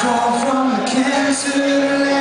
call from the cancer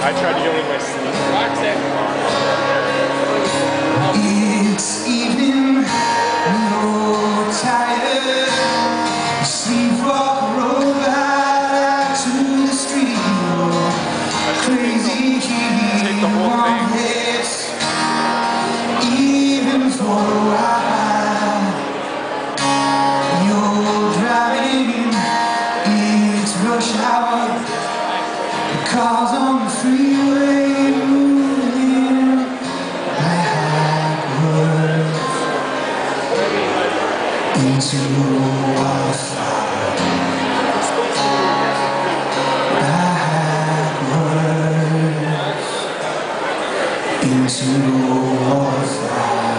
I tried to go in my sleep. It's even no tired. into the waterfall.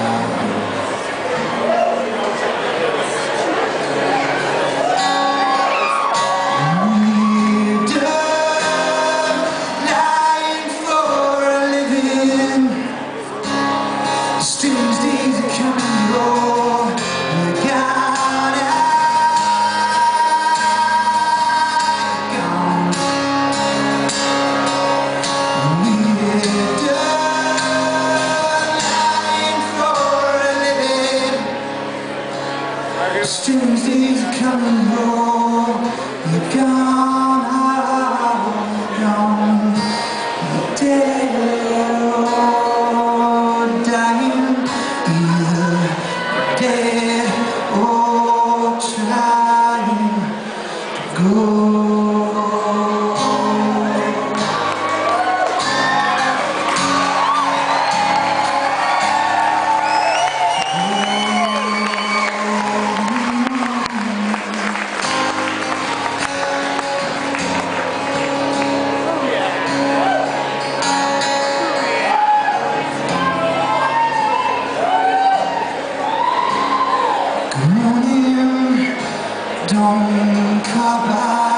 He's coming home. don't come back.